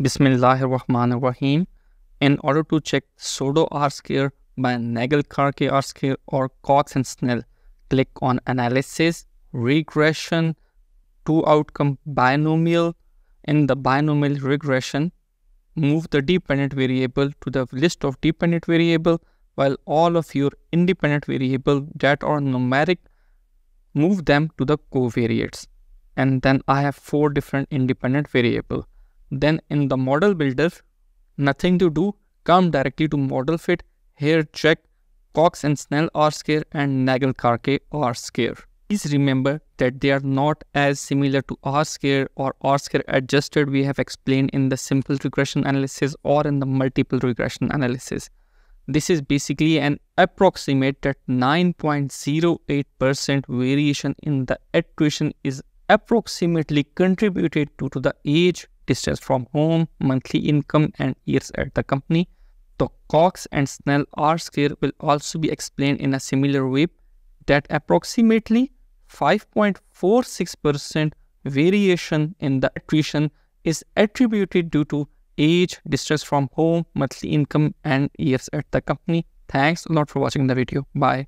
In order to check pseudo R square by Nagelkerke R square or Cox and Snell, click on Analysis, Regression, Two Outcome Binomial. In the binomial regression, move the dependent variable to the list of dependent variable while all of your independent variable that are numeric, move them to the covariates. And then I have four different independent variable then in the model builder, nothing to do, come directly to model fit. Here check Cox and Snell R square and Nagelkerke R square. Please remember that they are not as similar to R square or R square adjusted we have explained in the simple regression analysis or in the multiple regression analysis. This is basically an approximate that 9.08% variation in the attrition is approximately contributed due to the age distance from home, monthly income, and years at the company. The Cox and Snell R square will also be explained in a similar way that approximately 5.46% variation in the attrition is attributed due to age, distance from home, monthly income, and years at the company. Thanks a lot for watching the video. Bye.